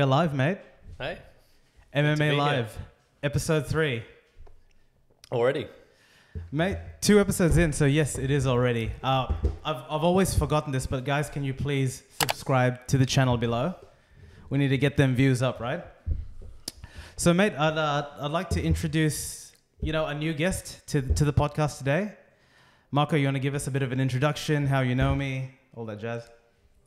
We are live, mate. Hey, MMA be here. Live, episode three. already. Mate, two episodes in, so yes, it is already. Uh, I've, I've always forgotten this, but guys, can you please subscribe to the channel below? We need to get them views up, right? So, mate, I'd, uh, I'd like to introduce, you know, a new guest to, to the podcast today. Marco, you want to give us a bit of an introduction, how you know me, all that jazz?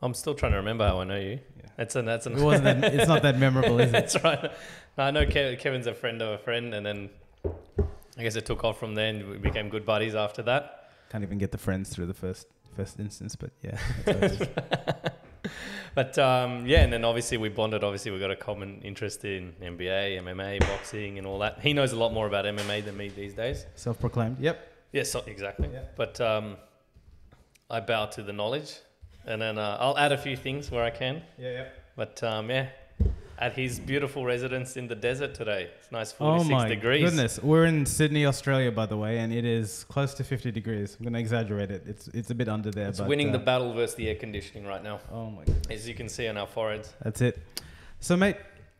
I'm still trying to remember how I know you. Yeah. That's an that's an. It wasn't. That, it's not that memorable, is it? that's right. No, I know Kev, Kevin's a friend of a friend, and then I guess it took off from there, and we became good buddies after that. Can't even get the friends through the first first instance, but yeah. that's how it is. But um, yeah, and then obviously we bonded. Obviously, we got a common interest in NBA, MMA, boxing, and all that. He knows a lot more about MMA than me these days. Self-proclaimed. Yep. Yes, so, exactly. Yeah. But um, I bow to the knowledge, and then uh, I'll add a few things where I can. Yeah, yeah. But um, yeah, at his beautiful residence in the desert today. It's nice 46 Oh 46 my degrees. goodness, we're in Sydney, Australia, by the way, and it is close to 50 degrees. I'm gonna exaggerate it. It's it's a bit under there, It's but winning uh, the battle versus the air conditioning right now, Oh my, God. as you can see on our foreheads. that's it. So, mate,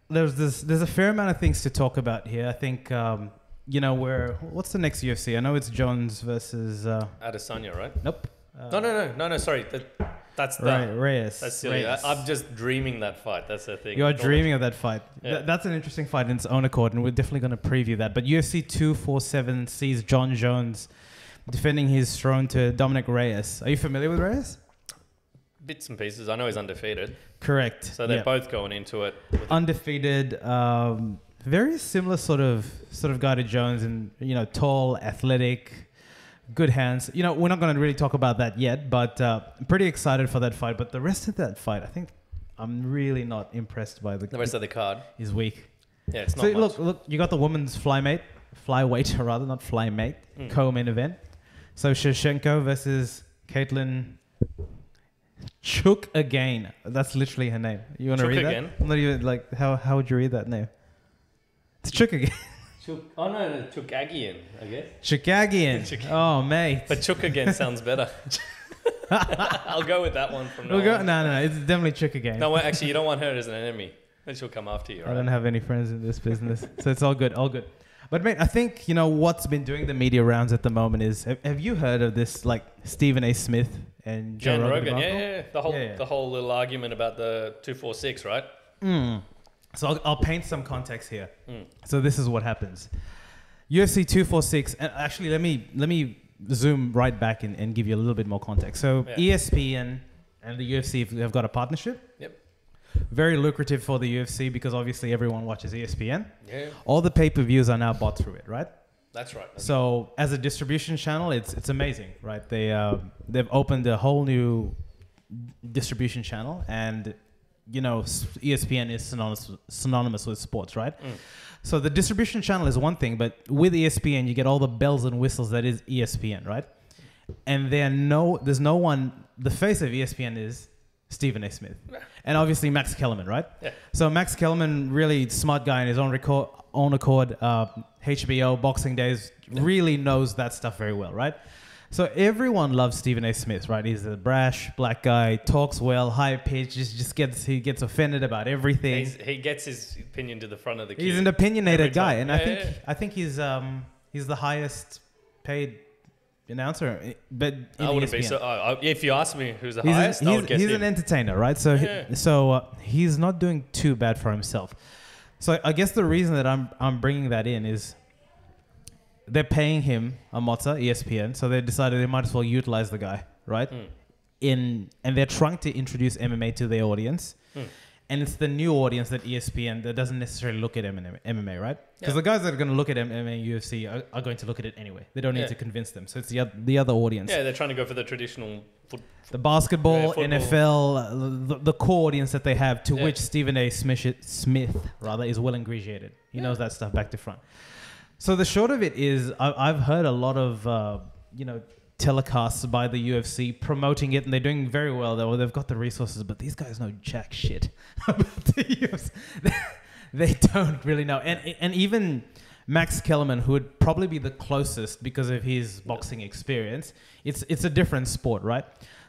there's this there's a fair amount of things to talk about here. I think um, you know where what's the next UFC? I know it's Jones versus uh, Adesanya, right? nope. Uh, No, no, no, no, no. Sorry, that, that's the. Right, Reyes. That's silly. I, Reyes. I'm just dreaming that fight. That's the thing. You are dreaming of that fight. Yeah. Th- that's an interesting fight in its own accord, and we're definitely going to preview that. But UFC 247 sees Jon Jones defending his throne to Dominic Reyes. Are you familiar with Reyes? Bits and pieces. I know he's undefeated, Correct. so they're Yeah. both going into it. Undefeated. Um, very similar sort of sort of guy to Jones, and you know, tall, athletic, good hands. You know, we're not going to really talk about that yet, but uh, I'm pretty excited for that fight. But the rest of that fight, I think. I'm really not impressed by the. the rest of the card. is weak. Yeah, it's not So much. look, look, you got the women's flymate, flyweight rather, not flymate, Mm. co-main event. So Shevchenko versus Katlyn Chuk again. That's literally her name. You want to read again? that? I'm not even like how how would you read that name? It's Chuk again. Chuk, oh no, no, Chookagian, I guess. Chookagian. Chuk- Oh mate. But Chuk again sounds better. I'll go with that one from now we'll go. on. No, no, no. It's definitely Chuk again. No, wait, actually, you don't want her as an enemy. Then she'll come after you. I don't have any friends in this business, so it's all good, all good. But mate, I think you know what's been doing the media rounds at the moment is have, have you heard of this like Stephen A. Smith and Joe Jan Rogan? Rogan, yeah, yeah, yeah. The whole, Yeah, yeah. the whole little argument about the two four six, right? Mm. So I'll, I'll paint some context here. Mm. So this is what happens. UFC 246 and actually let me let me zoom right back and, and give you a little bit more context. So Yeah. ESPN and the UFC have got a partnership. Yep. Very lucrative for the UFC because obviously everyone watches ESPN. Yeah, All the pay-per-views are now bought through it, right? that's right. That's So as a distribution channel, it's it's amazing, right? They uh, they've opened a whole new distribution channel, and you know ESPN is synonymous synonymous with sports, right? Mm. So the distribution channel is one thing, but with ESPN, you get all the bells and whistles that is ESPN, right? And there no there's no one. The face of ESPN is Stephen A. Smith, and obviously Max Kellerman, right? Yeah. So Max Kellerman, really smart guy in his own record, own accord, uh, HBO, Boxing Days, really knows that stuff very well, right? So everyone loves Stephen A. Smith, right? He's a brash black guy, talks well, high pitch, just, just gets he gets offended about everything. He's, he gets his opinion to the front of the queue. He's an opinionated guy, and I think yeah, yeah. I think he's um he's the highest paid announcer, eh, but I wouldn't be so. Oh, if you ask me who's the he's, highest, an, I he's, would guess he's him. an entertainer, right? So he- so uh, he's not doing too bad for himself. So I guess the reason that I'm I'm bringing that in is they're paying him a mozza, ESPN, so they decided they might as well utilize the guy, right? Mm. In and they're trying to introduce MMA to their audience. Mm. And it's the new audience that ESPN that doesn't necessarily look at MMA, MMA right? Because Yeah. the guys that are going to look at MMA, UFC are, are going to look at it anyway. They don't need Yeah. to convince them. So it's the, the other audience. Yeah, they're trying to go for the traditional. Foot, The basketball, Yeah. NFL, uh, the, the core audience that they have, to which Stephen A. Smith, Smith rather is well ingratiated. He knows that stuff back to front. So the short of it is, I, I've heard a lot of uh, you know telecasts by the UFC promoting it, and they're doing very well. Though they've got the resources, but these guys know jack shit about the UFC. they don't really know, and and even. Max Kellerman, who would probably be the closest because of his boxing experience, it's it's a different sport, right?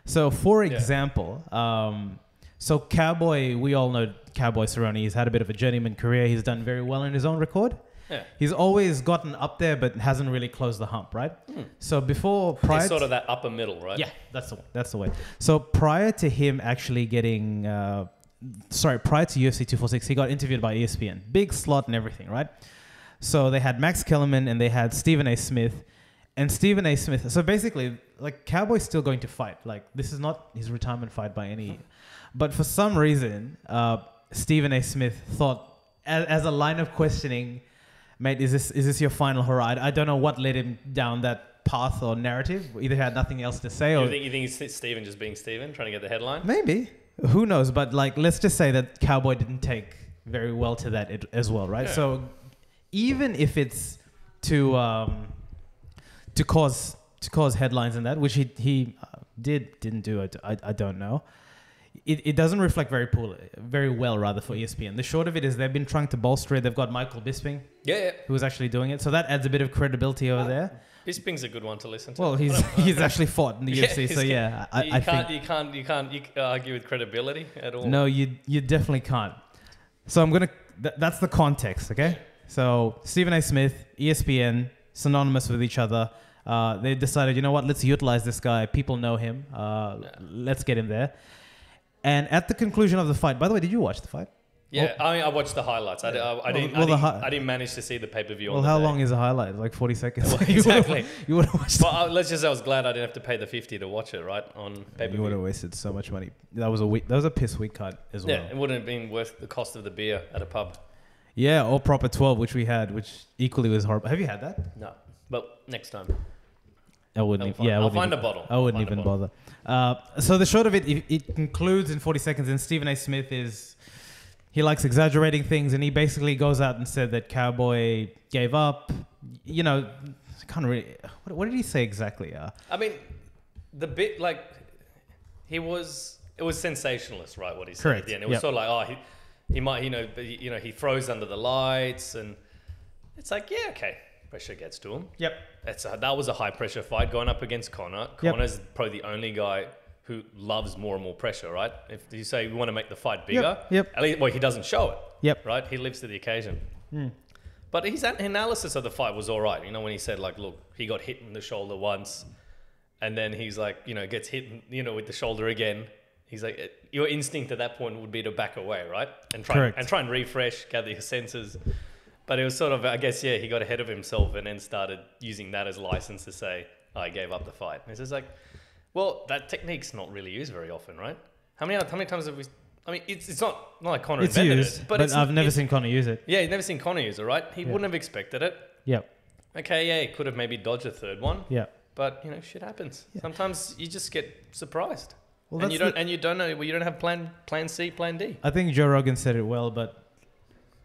So, for Yeah. example, um, So Cowboy, we all know Cowboy Cerrone. He's had a bit of a journeyman career. He's done very well in his own record. Yeah. He's always gotten up there, but hasn't really closed the hump, right? So before prior, He's sort of that upper middle, right? yeah, that's the that's the way. So prior to him actually getting, uh, sorry, prior to UFC 246, he got interviewed by ESPN, big slot and everything, right? So they had Max Kellerman and they had Stephen A. Smith, and Stephen A. Smith. So basically, like Cowboy's still going to fight. Like this is not his retirement fight by any, but for some reason, uh, Stephen A. Smith thought as, as a line of questioning, mate, is this is this your final hurrah? I, don't know what led him down that path or narrative. Either had nothing else to say, or You think, you think it's Steven just being Steven, trying to get the headline? maybe who knows? But like, let's just say that Cowboy didn't take very well to that it, as well, right? Yeah. So even if it's to um, to cause to cause headlines and that, which he he uh, did didn't do I, I don't know. It, it doesn't reflect very poorly, very well rather for ESPN. The short of it is they've been trying to bolster it. They've got Michael Bisping Yeah, yeah. who is actually doing it, so that adds a bit of credibility over there. Bisping's a good one to listen to. Well, he's he's actually fought in the Yeah, UFC, so yeah, I, you, I can't, think you can't, you can't, you can't argue with credibility at all. No, you you definitely can't. So I'm gonna. Th- that's the context, okay? So Stephen A. Smith, ESPN, synonymous with each other. Uh, they decided, you know what? Let's utilize this guy. People know him. Uh, Yeah. Let's get him there. And at the conclusion of the fight, by the way, did you watch the fight? Yeah, I mean, I watched the highlights. I, di- I, I didn't, well, I, didn't hi- I didn't manage to see the pay per view. Well, on how day. long is a highlight? Like 40 seconds. Well, You exactly. You would have watched. But uh, let's just say I was glad I didn't have to pay the fifty to watch it, right? On pay per you would have wasted so much money. That was a week. That was a piss week card as well. Yeah, it wouldn't have been worth the cost of the beer at a pub. Yeah, or proper 12, which we had, which equally was horrible. Have you had that? No, but next time. I wouldn't. I'll even, find, yeah, I I'll wouldn't find even- a bottle. I wouldn't Find even bottle. bother. Uh, so the short of it, it, it concludes in 40 seconds, and Stephen A. Smith is he likes exaggerating things, and he basically goes out and said that Cowboy gave up. You know, kind of really. What, what did he say exactly? Uh, I mean, the bit like he was it was sensationalist, right? What he said Correct. at the end. It was Yep. sort of like, oh, he, he might, you know, you know, he throws under the lights, and it's like, yeah, okay, pressure gets to him. yep. It's a, that was a high pressure fight going up against Conor. Yep. Conor's probably the only guy who loves more and more pressure, right? If you say we want to make the fight bigger, Yep. Yep. at least well, he doesn't show it, Yep. right? He lives to the occasion. Hmm. But his analysis of the fight was all right. You know, when he said like, look, he got hit in the shoulder once, and then he's like, you know, gets hit, you know, with the shoulder again. He's like, eh, your instinct at that point would be to back away, right? And try Correct. and try and refresh, gather your senses. But it was sort of, I guess, yeah, he got ahead of himself and then started using that as license to say, I gave up the fight. And it's just like, well, that technique's not really used very often, right? How many how many times have we? I mean, it's, it's not not like Conor It's invented used, it, but, but, it's, I've never seen Conor use it. Yeah, you've never seen Conor use it, right? He Yeah. wouldn't have expected it. Yep. Okay, yeah, he could have maybe dodged a third one, Yep. but you know, shit happens. Yeah. Sometimes you just get surprised, Well, and you don't and you don't know. Well, you don't have plan plan C, plan D. I think Joe Rogan said it well, but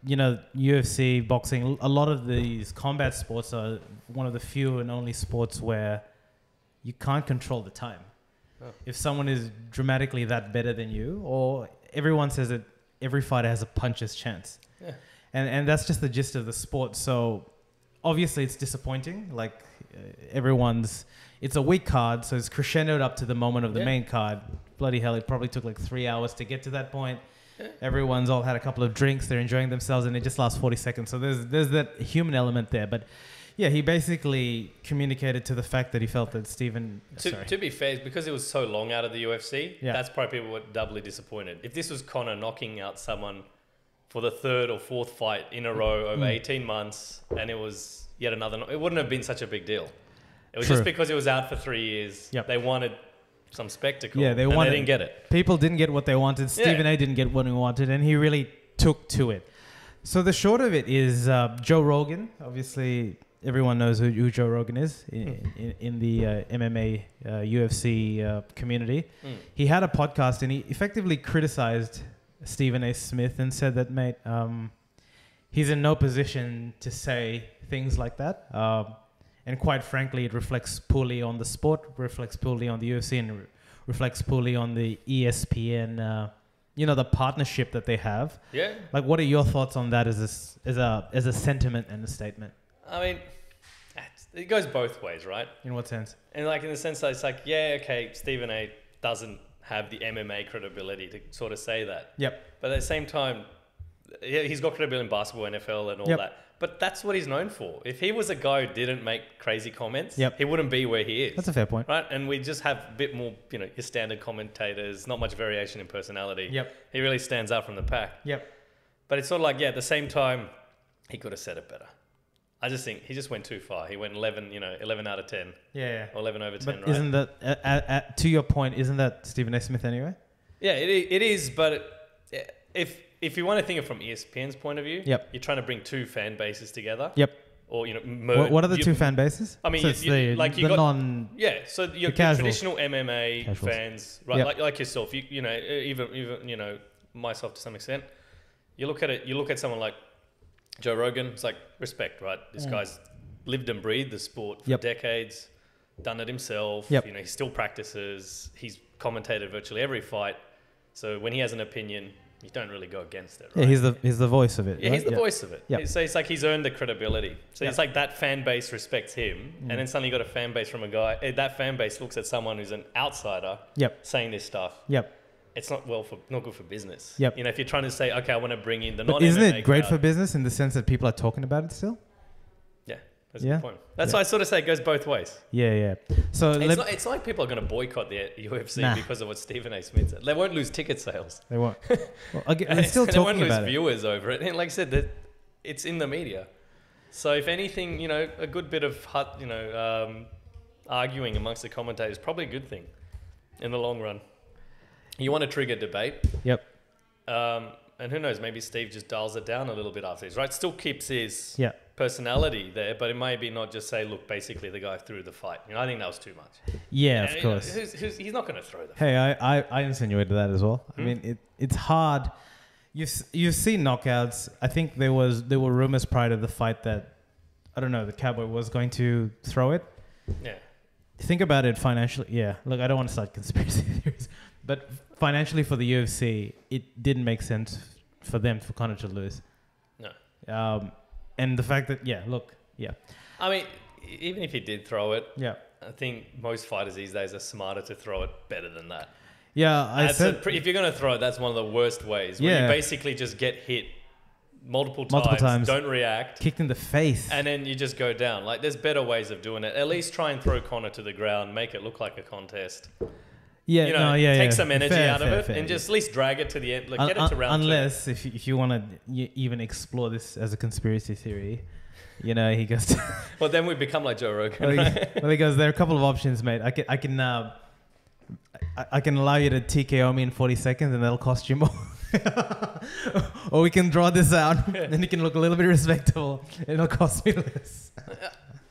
you know, UFC, boxing, a lot of these combat sports are one of the few and only sports where you can't control the time. Oh. If someone is dramatically that better than you, or everyone says that every fighter has a puncher's chance. Yeah. And, and that's just the gist of the sport. So obviously it's disappointing. Like uh, everyone's, it's a weak card, so it's crescendoed up to the moment of the Yeah. main card. Bloody hell, it probably took like three hours to get to that point. Everyone's all had a couple of drinks, they're enjoying themselves, and it just lasts 40 seconds. So there's, there's that human element there. But yeah, he basically communicated to the fact that he felt that Stephen. To, sorry. to be fair, because it was so long out of the UFC, Yeah. that's probably people were doubly disappointed. If this was Conor knocking out someone for the third or fourth fight in a row over Mm. 18 months, and it was yet another, it wouldn't have been such a big deal. It was True. just because it was out for three years. Yep. They wanted some spectacle. Yeah, they and wanted- They didn't get it. people didn't get what they wanted. Stephen A. didn't get what he wanted, and he really took to it. So the short of it is uh, Joe Rogan. Obviously, everyone knows who, who Joe Rogan is in, in, in the uh, MMA, uh, UFC uh, community. Mm. He had a podcast, and he effectively criticized Stephen A. Smith and said that, mate, um, he's in no position to say things like that. Um, and quite frankly, it reflects poorly on the sport, reflects poorly on the UFC, and re- reflects poorly on the ESPN. Uh, you know, the partnership that they have. Yeah. Like, what are your thoughts on that as a as a as a sentiment and a statement? I mean, it goes both ways, right? In what sense? And like in the sense that it's like, yeah, okay, Stephen A doesn't have the MMA credibility to sort of say that. Yep. But at the same time, yeah, he's got credibility in basketball, NFL, and all Yep. that. But that's what he's known for. If he was a guy who didn't make crazy comments, Yep. he wouldn't be where he is. That's a fair point. right? And we just have a bit more, you know, your standard commentators, not much variation in personality. Yep. He really stands out from the pack. Yep. But it's sort of like, yeah, at the same time, he could have said it better. I just think he just went too far. He went 11, you know, 11 out of 10, Yeah. or 11 over 10, But right? isn't that uh, uh, uh, to your point? Isn't that Stephen A. Smith anyway? Yeah, it, it is, but it, if if you want to think of it from ESPN's point of view, Yep. you're trying to bring two fan bases together. Yep. Or you know, mer- What, what are the you- two fan bases? I mean, so you- it's you- the, like you the got- non. Yeah, so your, your traditional MMA Casuals. fans, right? Yep. Like, like yourself, you you know, even even you know myself to some extent. You look at it. You look at someone like Joe Rogan. It's like respect, right? This Mm. guy's lived and breathed the sport for Yep. decades, done it himself. Yep. You know, he still practices. He's commentated virtually every fight. So when he has an opinion, you don't really go against it. Right? Yeah, he's the he's the voice of it. Yeah, right? he's the voice of it. Yep. So it's like he's earned the credibility. So it's like that fan base respects him, Mm. and then suddenly you got a fan base from a guy. eh, That fan base looks at someone who's an outsider Yep. saying this stuff. Yep. It's not well for not good for business. Yep. You know, if you're trying to say, okay, I want to bring in the But non. isn't it great for business in the sense that people are talking about it still? That's Yeah. a good point. That's Yeah. why I sort of say it goes both ways. Yeah, yeah. So It's not, it's like people are going to boycott the UFC Nah. because of what Stephen A. Smith said. They won't lose ticket sales. they won't. Well, again, they're still they won't talking lose about it. viewers over it. And like I said, that it's in the media. So if anything, you know, a good bit of hut, you know, um, arguing amongst the commentators is probably a good thing in the long run. You want to trigger debate, Yep. um, and who knows? Maybe Steve just dials it down a little bit after this, right? Still keeps his Yeah. Personality there, but it may be not just say, look, basically the guy threw the fight. You know, I think that was too much. Yeah, And, of course. who's, who's, he's not going to throw the. Hey, I, I, I insinuated that as well. I Hmm? mean, it, it's hard. You you see knockouts. I think there was there were rumors prior to the fight that I don't know the cowboy was going to throw it. Yeah. Think about it financially. Yeah, look, I don't want to start conspiracy theories, but financially for the UFC, it didn't make sense for them for Conor to lose. No. Um, and the fact that yeah, look, yeah, I mean, even if he did throw it, yeah, I think most fighters these days are smarter to throw it better than that. yeah. I That's a said pre- if you're going to throw it, that's one of the worst ways. Where Yeah. you basically just get hit multiple times, Multiple times. don't react, kicked in the face. and then you just go down. Like there's better ways of doing it. At least try and throw Conor to the ground, make it look like a contest. Yeah, you know, no, yeah, take yeah. some energy Fair, out of fair, it, fair, and just at least drag it to the end. Like, get Un- it to round two. unless if you- if you want to even explore this as a conspiracy theory, you know, he goes. Well, then we become like Joe Rogan. well, right? he, well, he goes. There are a couple of options, mate. I can I can uh, I, I can allow you to TKO me in forty seconds, and that'll cost you more. or we can draw this out, and you can look a little bit respectable, and it'll cost me less.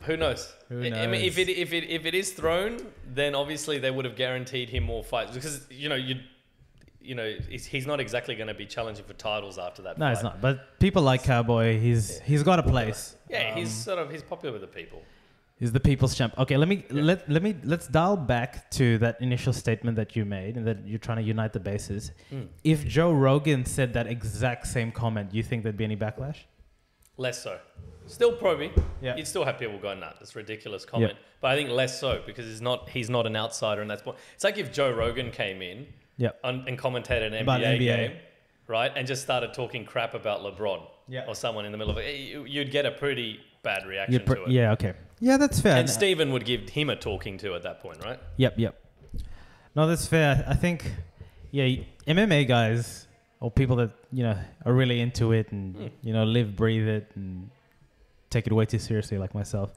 Who knows? Who I- I mean, if it if it if it is thrown, then obviously they would have guaranteed him more fights because you know you, you know he's, he's not exactly going to be challenging for titles after that. No, fight. it's not. But people like Cowboy. He's he's got a place. Yeah, Um, he's sort of he's popular with the people. He's the people's champ. Okay, let me let let me let's dial back to that initial statement that you made, and that you're trying to unite the bases. Hmm. If Joe Rogan said that exact same comment, do you think there'd be any backlash? Less so. Still probably. Yeah. You'd still have people going, nah, that's a ridiculous comment. But I think less so because he's not he's not an outsider and that's point. It's like if Joe Rogan came in on, and commentated an NBA, NBA. game, right, and just started talking crap about LeBron Yeah. or someone in the middle of it, you- you'd get a pretty bad reaction pr- to it. yeah. Okay. Yeah, that's fair. And Steven would give him a talking to at that point, right? Yep. Yep. No, that's fair. I think, yeah, MMA guys or people that you know are really into it and Hmm. you know live, breathe it, and take it way too seriously, like myself.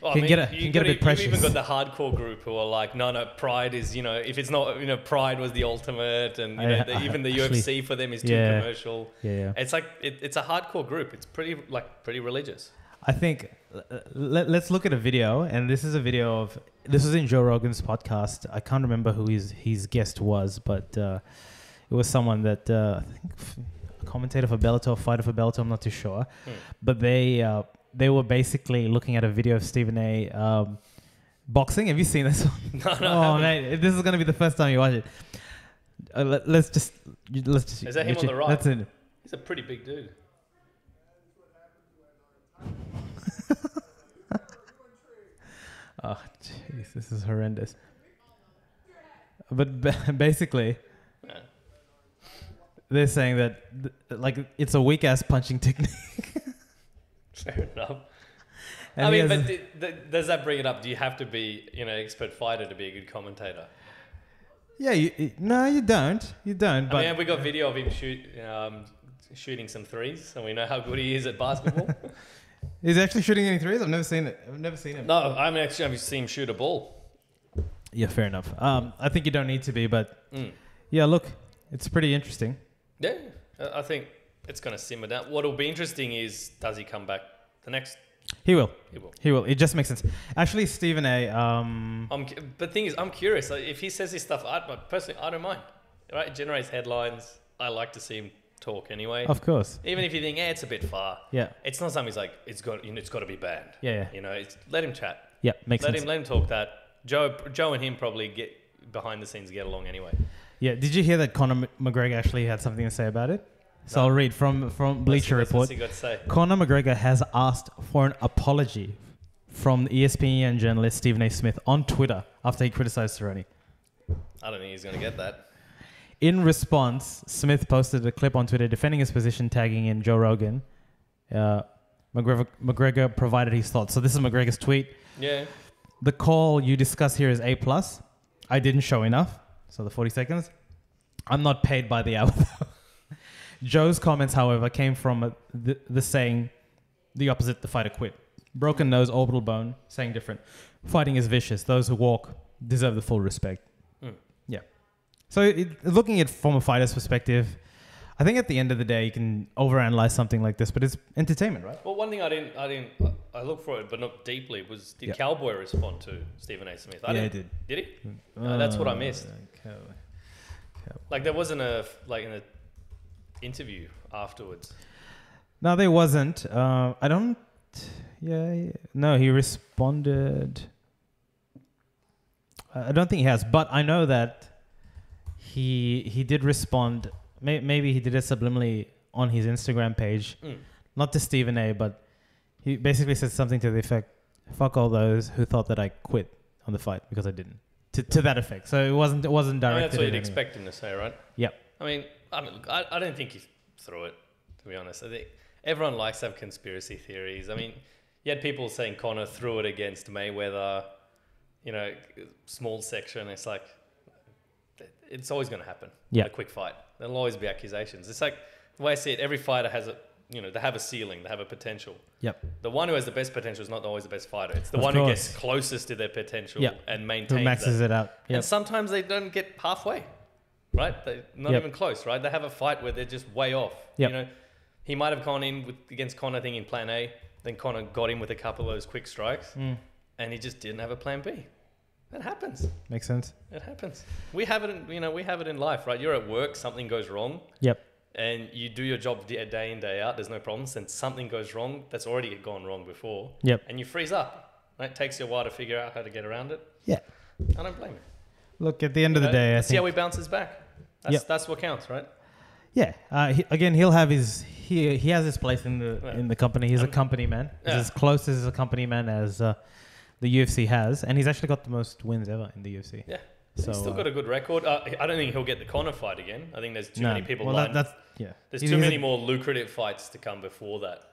Well, Can get a- you can get a bit You've even got the hardcore group who are like, no, no, Pride is, you know, if it's not, you know, Pride was the ultimate, and you I- know, the, I- even the actually- UFC for them is too Yeah. commercial. Yeah. Yeah. It's like it, it's a hardcore group. It's pretty like pretty religious. I think uh, let, let's look at a video, and this is a video of this was in Joe Rogan's podcast. I can't remember who his his guest was, but uh, it was someone that uh, I think a commentator for Bellator, fighter for Bellator. I'm not too sure, Hmm. but they uh, they were basically looking at a video of Stephen A. Um, boxing. Have you seen this one? No, no, oh man, this is gonna be the first time you watch it. Uh, let, let's just let's just. Is that him on the right? That's it. He's a pretty big dude. Oh, jeez, this is horrendous. but basically. They're saying that like it's a weak ass punching technique. Fair enough. And I mean, has- but d- d- does that bring it up? Do you have to be, you know, expert fighter to be a good commentator? yeah, you, you- no, you don't. You don't. I But mean, have we got video of him shoot, um, shooting some threes, and we know how good he is at basketball. he's actually shooting any threes. I've never seen it. I've never seen him. no, I mean, actually, I've seen him shoot a ball. Yeah, fair enough. Um, I think you don't need to be, but Mm. yeah, look, it's pretty interesting. Yeah, I think it's going to simmer down. What'll be interesting is does he come back the next? He will. He will. He will. It just makes sense. Actually, Stephen A. Um, I'm, but the thing is, I'm curious. Like, if he says this stuff, I, personally, I don't mind. Right? It generates headlines. I like to see him talk anyway. of course. Even if you think, eh, it's a bit far. Yeah. It's not something he's like, it's got, you know, it's got to be banned. Yeah. Yeah. You know, it's, let him chat. Yeah. Makes let sense. him, let him talk that. Joe, Joe and him probably get behind the scenes get along anyway. Yeah. Did you hear that Conor McGregor actually had something to say about it? So No. I'll read from from Bleacher What's- Report. What's he got to say? Conor McGregor has asked for an apology from ESPN journalist Stephen A. Smith on Twitter after he criticized Cerrone. I don't think he's going to get that. In response, Smith posted a clip on Twitter defending his position, tagging in Joe Rogan. Uh, McGregor, McGregor provided his thoughts. So this is McGregor's tweet. Yeah. The call you discuss here is A plus. I didn't show enough. So the 40 seconds. I'm not paid by the hour. Joe's comments, however, came from the, the saying the opposite, the fighter quit. Broken nose, orbital bone, saying different. Fighting is vicious. Those who walk deserve the full respect. Mm. Yeah. So it, looking at from a fighter's perspective, I think at the end of the day, you can overanalyze something like this, but it's entertainment, right? Well, one thing I didn't, I didn't, I looked for it, but not deeply. Was did Yeah. Cowboy respond to Stephen A. Smith? I yeah, did. did. he? Uh, that's what I missed. Okay. Like there wasn't a like an interview afterwards. No, there wasn't. Uh, I don't. Yeah, yeah. No, he responded. I I don't think he has, but I know that he he did respond. May, maybe he did it subliminally on his Instagram page, Mm. not to Stephen A. But he basically said something to the effect, "Fuck all those who thought that I quit on the fight because I didn't." To, to that effect. So it wasn't it wasn't I mean, directed. that's what at you'd expect him to say, right? Yep. I mean, I, mean, look, I, I don't think he threw it. To be honest, I think everyone likes to have conspiracy theories. I mean, you had people saying Conor threw it against Mayweather. You know, small section. It's like it's always going to happen. Yeah. A quick fight. There'll always be accusations. It's like the way I see it. Every fighter has a you know they have a ceiling. They have a potential. Yep. The one who has the best potential is not always the best fighter. It's the Of one who gets closest to their potential Yep. and Who maintains maxes that. it out? And sometimes they don't get halfway, right? They're not Yep. even close, right? They have a fight where they're just way off. Yep. You know, he might have gone in with, against Conor, I think in Plan A. Then Conor got him with a couple of those quick strikes, Mm. and he just didn't have a Plan B. That happens. Makes sense. It happens. We have it. In, you know, we have it in life, right? You're at work, something goes wrong, Yep. And you do your job day day in day out. There's no problems. Then something goes wrong that's already gone wrong before, Yep. and you freeze up. Right? It takes you a while to figure out how to get around it. Yeah. I don't blame you. Look, at the end of the know, day, I see think how he bounces back. That's, Yep. that's what counts, right? Yeah. Uh, he, again, he'll have his he he has his place in the Yeah. in the company. He's a Um, company man. He's yeah. as close as a company man as uh, the UFC has, and he's actually got the most wins ever in the UFC. Yeah. So He's still uh, got a good record. Uh, I don't think he'll get the Conor fight again. I think there's too no. many people Well, that, that's yeah. there's He's- too he's a- many more lucrative fights to come before that.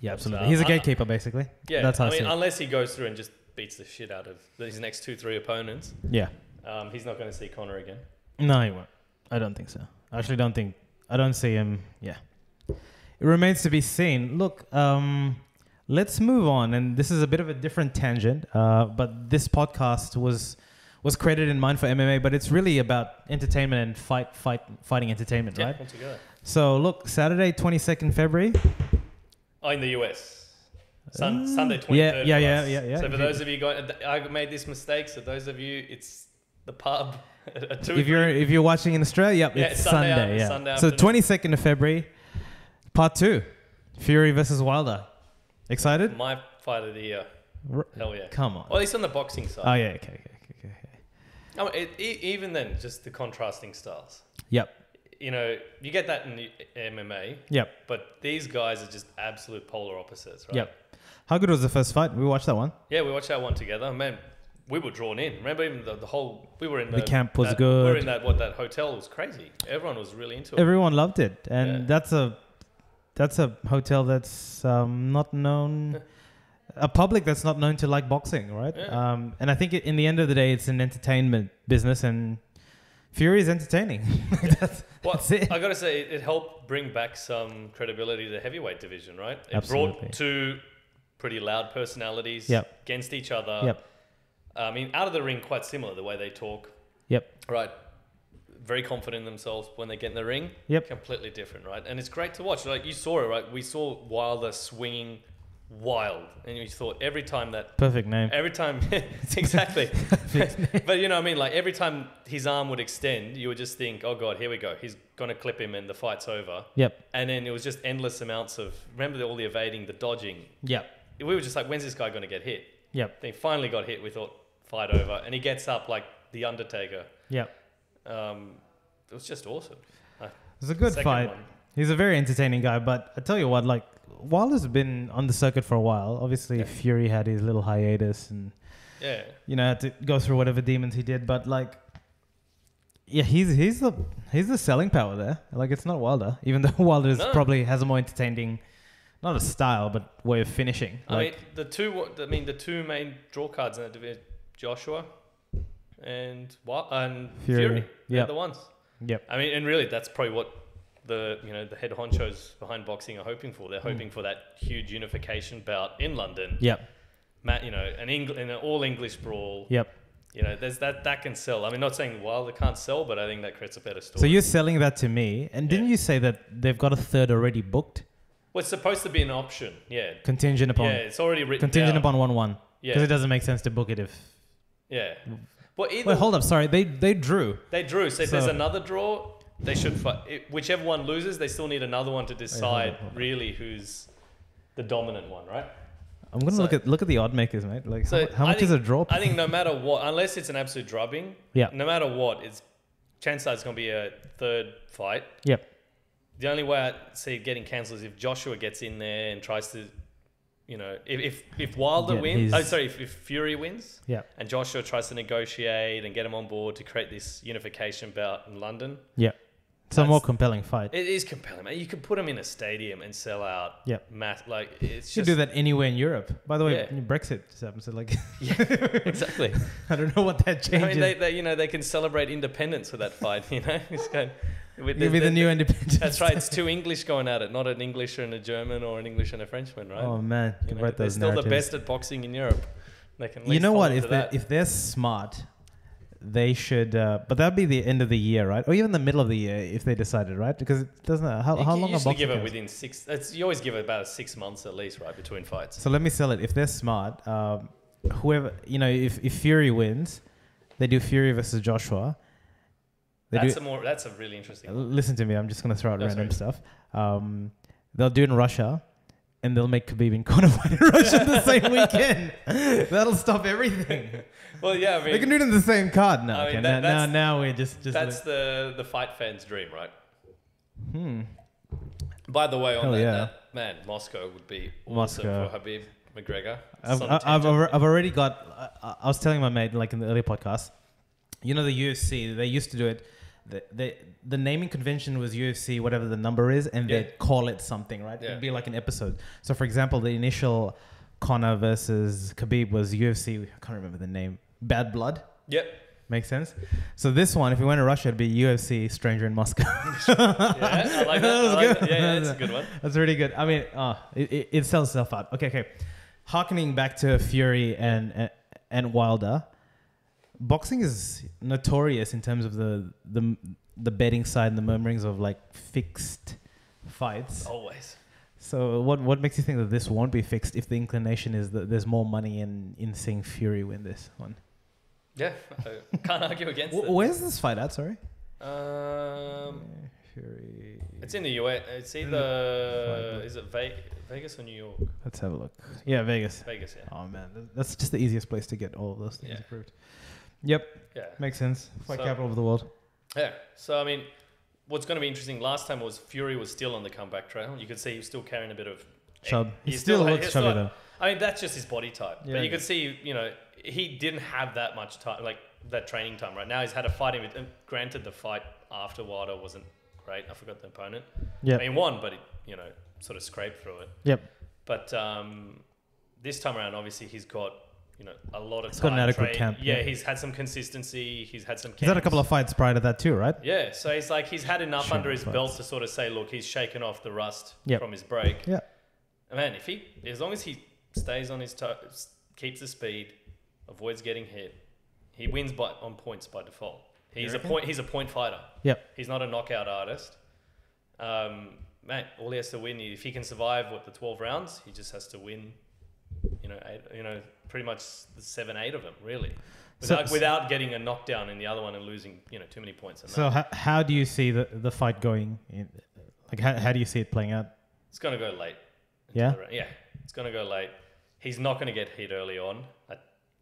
yeah, absolutely. uh, he's a gatekeeper, basically. Yeah, That's how I I mean, see it. unless he goes through and just beats the shit out of his next two, three opponents, Yeah. um, he's not going to see Conor again. No, he won't. I don't think so. I actually don't think. I don't see him. Yeah. It remains to be seen. Look, um, let's move on, and this is a bit of a different tangent. Uh, but this podcast was was created in mind for MMA, but it's really about entertainment and fight, fight, fighting entertainment, Yeah, right? altogether. So, look, Saturday, twenty second February. Oh, in the US. Sun, Sunday, 23rd. yeah, yeah, yeah, yeah, yeah. So for those of you going, I made this mistake. So those of you, it's the pub. two, If you're if you're watching in Australia, yep, Yeah, it's Sunday Sunday. yeah. Sunday so twenty second of February, part two, Fury versus Wilder. Excited? my fight of the year. Hell yeah. Come on. Or at least on the boxing side. Oh yeah, okay. okay. I mean, it, e- even then, just the contrasting styles. Yep, You know, you get that in the MMA, yep, but these guys are just absolute polar opposites, right? yep. How good was the first fight? We watched that one. Yeah, we watched that one together. Man, we were drawn in. Remember, even the, the whole we were in The camp was that- We were in that what that hotel was crazy. Everyone was really into it. Everyone loved it, and Yeah. that's a that's a hotel that's um, not known, a public that's not known to like boxing, right? Yeah. Um, and I think in the end of the day, it's an entertainment business, and Fury is entertaining. that's, Well, that's it. I got to say, it, it helped bring back some credibility to the heavyweight division, right? It Absolutely. brought two pretty loud personalities Yep. against each other. Yep. I mean, out of the ring, quite similar the way they talk. Yep. Right. Very confident in themselves when they get in the ring. Yep. Completely different, right? And it's great to watch. Like you saw it, right? We saw Wilder swinging wild, and you thought every time that Perfect name. Every time, exactly. but you know, what I mean, like every time his arm would extend, you would just think, "Oh God, here we go. He's gonna clip him, and the fight's over." Yep. And then it was just endless amounts of remember the, all the evading, the dodging. Yep. We were just like, "When's this guy gonna get hit?" Yep. Then he finally got hit. We thought, "Fight over," and he gets up like the Undertaker. Yep. Um, it was just awesome. It was a good fight. one. He's a very entertaining guy, but I tell you what, like Wilder's been on the circuit for a while. Obviously, Yeah. Fury had his little hiatus, and Yeah. you know had to go through whatever demons he did. But like, yeah, he's he's the he's the selling power there. Like it's not Wilder, even though Wilder No. probably has a more entertaining, not a style, but way of finishing. I Like, mean, the two. I mean, the two main draw cards in the division: Joshua and what and Fury. Fury. They're the ones. yep, I mean, and really, that's probably what the you know the head honchos behind boxing are hoping for. They're Hmm. hoping for that huge unification bout in London. yep, Matt, you know, an Engl- an all English brawl. yep. You know, there's that that can sell. I mean, not saying Wilder can't sell, but I think that creates a better story. So you're selling that to me, and didn't Yeah. you say that they've got a third already booked, well, it's supposed to be an option. Yeah. contingent upon yeah, it's already written. contingent down. upon one one? Yeah. Because it doesn't make sense to book it if. Yeah. Well, either Wait, hold up. Sorry, they they drew. They drew. So if there's another draw, they should fight. It, whichever one loses, they still need another one to decide on. really who's the dominant one, right? I'm gonna So- look at look at the odd makers, mate. Like So how, how much is a draw? I think no matter what, unless it's an absolute drubbing, Yeah. no matter what, it's chances are it's going to be a third fight. Yep. The only way I see it getting cancelled is if Joshua gets in there and tries to, you know, if if, if Wilder Yeah, wins, oh sorry, if, if Fury wins, Yeah. and Joshua tries to negotiate and get him on board to create this unification bout in London, Yeah. It's a more compelling fight. It is compelling, man. You could put them in a stadium and sell out. Yeah, Mass, like it's You should just do that anywhere in Europe. By the way, Yeah. Brexit just happened. So like, exactly. I don't know what that changes. I mean, they, they, you know, they can celebrate independence with that fight. You know, it's kind with You'll be the new independence. That's right. It's two English going at it, not an English and a German or an English and a Frenchman, right? Oh man, you know, they're still the best at boxing in Europe. They can. You know what? If they if they're smart, they should. Uh, but that'd be the end of the year, right? Or even the middle of the year if they decided, right? Because it doesn't. How, you how long usually boxing give it within six. It's, you always give it about six months at least, right, between fights. So let me sell it. If they're smart, um, whoever you know, if, if Fury wins, they do Fury versus Joshua. They That's do. a more. That's a really interesting. one. listen to me. I'm just gonna throw out No, random sorry. stuff. Um, they'll do it in Russia, and they'll make Khabib and Conor fight in Russia the same weekend. That'll stop everything. Well, yeah, I mean, they can do it in the same card now. I mean, okay, that- now, now, that's- now we're just just. that's the the fight fan's dream, right? hmm. By the way, on Hell that, yeah. that, man, Moscow would be awesome Moscow. for Khabib McGregor. I've, It's on a I've, tangent. alre- I've already got. I, I was telling my mate, like in the earlier podcast, you know, the UFC, they used to do it. The, the, the naming convention was UFC, whatever the number is, and Yeah. they'd call it something, right? Yeah. It'd be like an episode. So, for example, the initial Conor versus Khabib was UFC, I can't remember the name, Bad Blood. Yep. Makes sense. So, this one, if we went to Russia, it'd be UFC Stranger in Moscow. Yeah, I like that. That I like good. that. Yeah, yeah, that's a good one. That's really good. I mean, uh, it, it, it sells itself out. Okay, okay. Harkening back to Fury and, and and Wilder, boxing is notorious in terms of the the the betting side and the murmurings of like fixed fights. Always. So what what makes you think that this won't be fixed if the inclination is that there's more money in in seeing Fury win this one? Yeah, I can't argue against Wh- where's this fight at? Sorry. it. Um, Fury. it's in the US. It's either is it Ve- Vegas or New York? Let's have a look. Yeah, Vegas. Vegas, yeah. Oh man, that's just the easiest place to get all of those things Yeah. approved. Yep, Yeah. makes sense. Fight So- capital of the world. Yeah. So I mean, what's going to be interesting? Last time was Fury was still on the comeback trail. You could see he was still carrying a bit of Chub. He, still, still- looks chubby though. I mean, that's just his body type. Yeah, but you yeah. could see, you know, he didn't have that much time, like that training time. Right now, he's had a fight in with. Granted, the fight after Wilder wasn't great. I forgot the opponent. Yeah. I mean, won, but he, you know, sort of scraped through it. Yep. But um, this time around, obviously, he's got you know a lot of He's time. got an adequate camp, Yeah, yeah. he's had some consistency. He's had some. He's had a couple of fights prior to that too, right? Yeah, so he's like he's had enough under his fights. belt to sort of say, look, he's shaken off the rust Yep. from his break. Yeah. And man, if he as long as he stays on his toes, keeps the speed, avoids getting hit, he wins by on points by default. He's a point. He's a point fighter. Yep. He's not a knockout artist. Um, man, all he has to win if he can survive what the twelve rounds, he just has to win. You know, eight, you know, pretty much the seven, eight of them, really, So- without, without getting a knockdown in the other one and losing, you know, too many points. So how, how do you see the, the fight going? In, like how, how do you see it playing out? It's gonna go late. Yeah? Until the round- Yeah, it's gonna go late. He's not gonna get hit early on. I,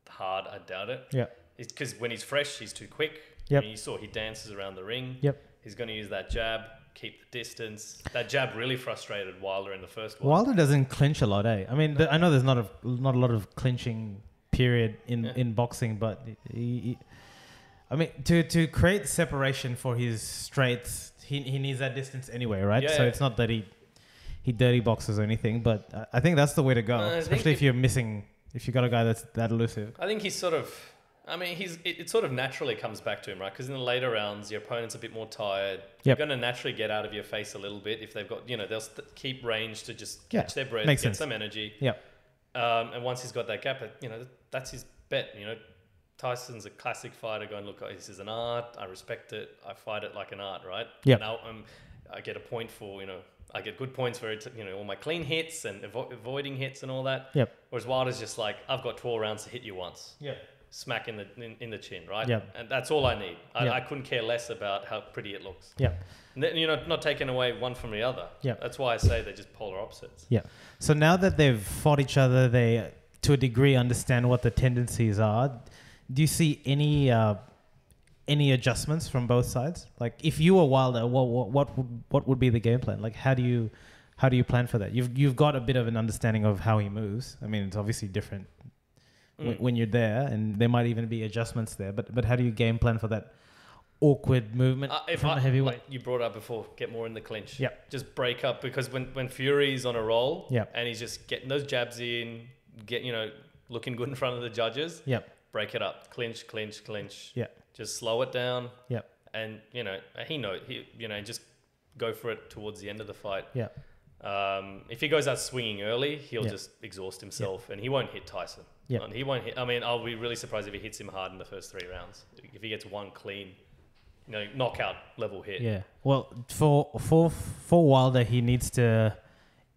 hard, I doubt it. Yeah. Because when he's fresh, he's too quick. Yep. I mean, you saw he dances around the ring. Yep. He's gonna use that jab, keep the distance. That jab really frustrated Wilder in the first one. Wilder doesn't clinch a lot, eh? I mean, I know there's not a not a lot of clinching period in, Yeah. in boxing, but he, he- I mean, to to create separation for his straights, he, he needs that distance anyway, right? Yeah, so yeah. it's not that he he dirty boxes or anything, but I- I think that's the way to go, Uh, especially if if- you're missing, if you got a guy that's that elusive. I think he's sort of. I mean, he's it, it sort of naturally comes back to him, right? Because in the later rounds, your opponent's a bit more tired. Yep. You're going to naturally get out of your face a little bit if they've got, you know, they'll st- keep range to just Yeah, catch their breath, makes get sense. some energy. Yep. Um, and once he's got that gap, you know, that's his bet. You know, Tyson's a classic fighter going, look, this is an art. I respect it. I fight it like an art, right? Yeah. Now um, I get a point for, you know, I get good points for it, you know, all my clean hits and avo- avoiding hits and all that. Yep. Whereas Wilder's just like, I've got 12 rounds to hit you once Yeah. Smack in the in, in the chin, right? Yep. And that's all I need. I. I couldn't care less about how pretty it looks. Yeah. Then, you know, not taking away one from the other. Yeah. That's why I say they're just polar opposites. Yeah. So now that they've fought each other, they, to a degree, understand what the tendencies are. Do you see any uh, any adjustments from both sides? Like, if you were Wilder, what what what would, what would be the game plan? Like, how do you how do you plan for that? You've you've got a bit of an understanding of how he moves. I mean, it's obviously different Mm. when you're there, and there might even be adjustments there. But but how do you game plan for that awkward movement Uh, if from I, heavyweight? like you brought up before, get more in the clinch. Yeah, Just break up because when, when Fury's on a roll Yep. and he's just getting those jabs in, get you know, looking good in front of the judges, Yep. break it up. Clinch, clinch, clinch. Yeah. Just slow it down. Yep. And, you know, he know he you know, just go for it towards the end of the fight. Yeah. Um, if he goes out swinging early, he'll Yeah. just exhaust himself, and he won't hit Tyson. Yeah. And he won't hit. I mean, I'll be really surprised if he hits him hard in the first three rounds. If he gets one clean, you know, knockout level hit. Yeah. Well, for for for Wilder, he needs to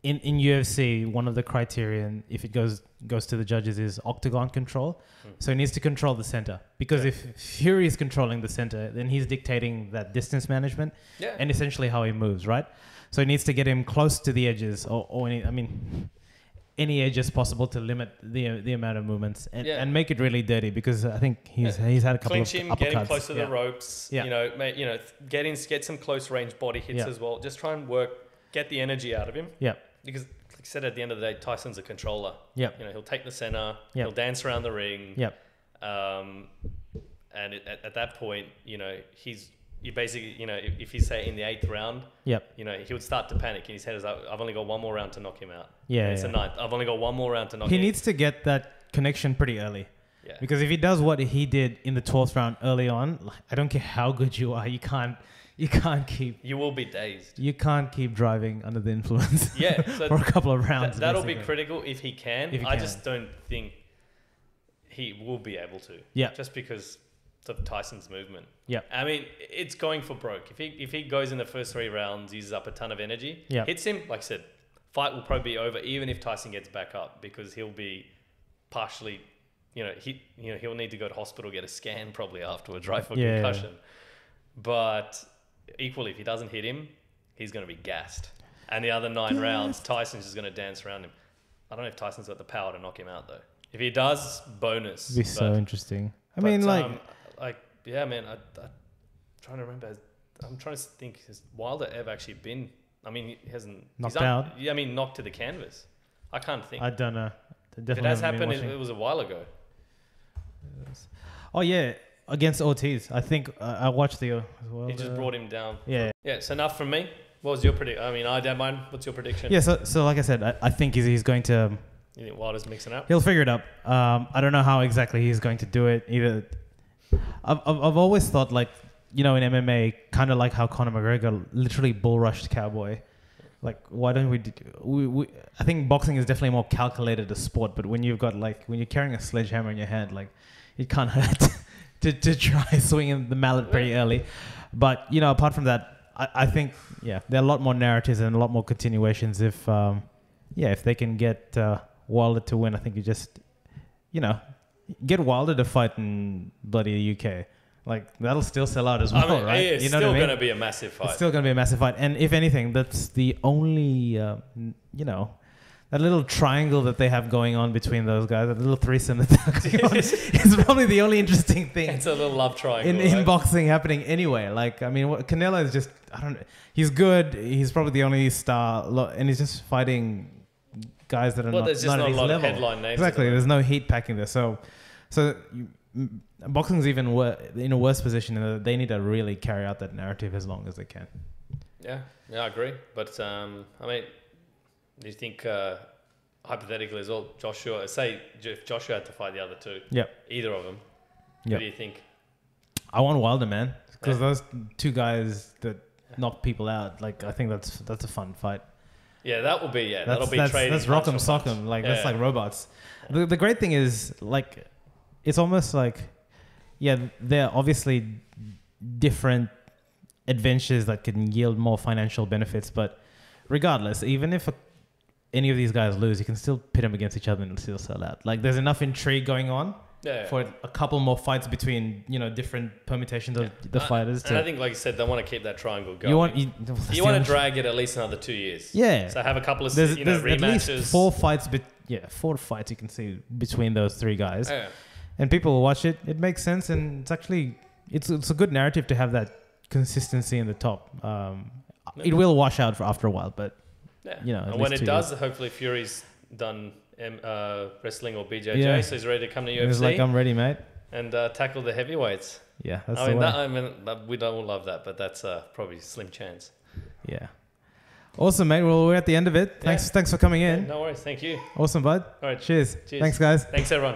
in in UFC. One of the criterion, if it goes goes to the judges, is octagon control. Hmm. So he needs to control the center because Yeah. if Fury is controlling the center, then he's dictating that distance management Yeah. and essentially how he moves, right? So he needs to get him close to the edges, or, or any, I mean, any edges possible to limit the the amount of movements and, Yeah. and make it really dirty because I think he's he's had a couple Clinch of him, uppercuts. get him close to yeah. the ropes. Yeah. You know, ma- you know, get in, get some close range body hits Yeah. as well. Just try and work, get the energy out of him. Yeah. Because, like I said, at the end of the day, Tyson's a controller. Yeah. You know, he'll take the center. Yeah. He'll dance around the ring. Yeah. Um, and it, at, at that point, you know, he's you basically, you know, if, if he's say in the eighth round, Yep. you know, he would start to panic in his head. Is like, I've only got one more round to knock him out. Yeah. And it's yeah. a ninth. I've only got one more round to knock he him. needs to get that connection pretty early Yeah. because if he does what he did in the 12th round early on like, i don't care how good you are you can't you can't keep You will be dazed. you can't keep driving under the influence Yeah. So for a couple of Th- rounds that'll be critical if he can. If he I can. just don't think he will be able to. Yeah. Just because of Tyson's movement. Yeah. I mean, it's going for broke. If he if he goes in the first three rounds, uses up a ton of energy, Yeah. hits him, like I said, fight will probably be over even if Tyson gets back up because he'll be partially you know, he you know, he'll need to go to hospital get a scan probably afterwards, right, for Yeah. concussion. But equally if he doesn't hit him, he's gonna be gassed. And the other nine rounds, Tyson's just gonna dance around him. I don't know if Tyson's got the power to knock him out though. If he does, bonus. It'd be so interesting i but, mean like um, like yeah, man. I, I'm trying to remember. I'm trying to think. Has Wilder ever actually been? I mean, he hasn't Knocked un- out? Yeah, I mean, knocked to the canvas. I can't think. i don't know If it has happened, it, it was a while ago. Oh yeah, against Ortiz. I think uh, I watched the uh, as well. He just uh, brought him down. Yeah. Yeah, so enough from me. What was your prediction? I mean, I don't mind. What's your prediction? Yeah. So so like I said, I, I think he's, he's going to You think Wilder's mixing up? he'll figure it out. Um, I don't know how exactly he's going to do it. Either I've I've, always thought like you know in MMA, kind of like how Conor McGregor literally bull rushed Cowboy. Like why don't we, do, we we I think boxing is definitely more calculated a sport, but when you've got like when you're carrying a sledgehammer in your hand, like it can't hurt to to try swinging the mallet pretty early. But you know, apart from that, I, I think yeah, there are a lot more narratives and a lot more continuations if um, yeah, if they can get uh, Wilder to win, I think you just, you know, get Wilder to fight in bloody UK. Like that'll still sell out as I well, mean, right? it's you know still what I mean? going to be a massive fight. It's still going to be a massive fight, and if anything, that's the only, uh, you know, that little triangle that they have going on between those guys, that little threesome that they're going on, is probably the only interesting thing it's a little love triangle. in, in right? boxing happening anyway. Like, I mean, what, Canelo is just, I don't know, he's good. He's probably the only star, and he's just fighting guys that are well, not, there's just not, not, a lot level. of headline names. Exactly. There's no heat packing there. So, so you, boxing's even wor- in a worse position. That they need to really carry out that narrative as long as they can. Yeah, yeah, I agree. But um, I mean, do you think uh, hypothetically as well, Joshua? Say if Joshua had to fight the other two, Yep. either of them, Yep. who do you think? I want Wilder, man, because Yeah. those two guys that knock people out. Like, I think that's that's a fun fight. Yeah, that will be yeah. That's that'll be that's, trading. that's rock'em sock'em. Like that's like robots. The the great thing is like, it's almost like, yeah, they're obviously different adventures that can yield more financial benefits, but regardless, even if a, any of these guys lose, you can still pit them against each other and still sell out. Like there's enough intrigue going on Yeah. for a couple more fights between you know different permutations of the Uh, fighters. and I think, like you said, they want to keep that triangle going. you want you, that's you want to drag it at least another two years. yeah. So have a couple of There's, you know there's at least four fights, but yeah, four fights you can see between those three guys, Yeah. and people will watch it. It makes sense, and it's actually it's it's a good narrative to have that consistency in the top. Um, it will wash out for after a while, but Yeah. You know, at and when it two does, hopefully Fury's done M, uh, wrestling or BJJ, Yeah. so he's ready to come to UFC like I'm ready, mate. and uh, tackle the heavyweights. Yeah, that's I the mean, way. that, I mean, that, we don't all love that, but that's uh, probably slim chance. yeah. Awesome, mate. Well, we're at the end of it. Thanks, thanks for coming in. No worries. Thank you. Awesome, bud. All right. Cheers. Cheers. Thanks, guys. Thanks, everyone.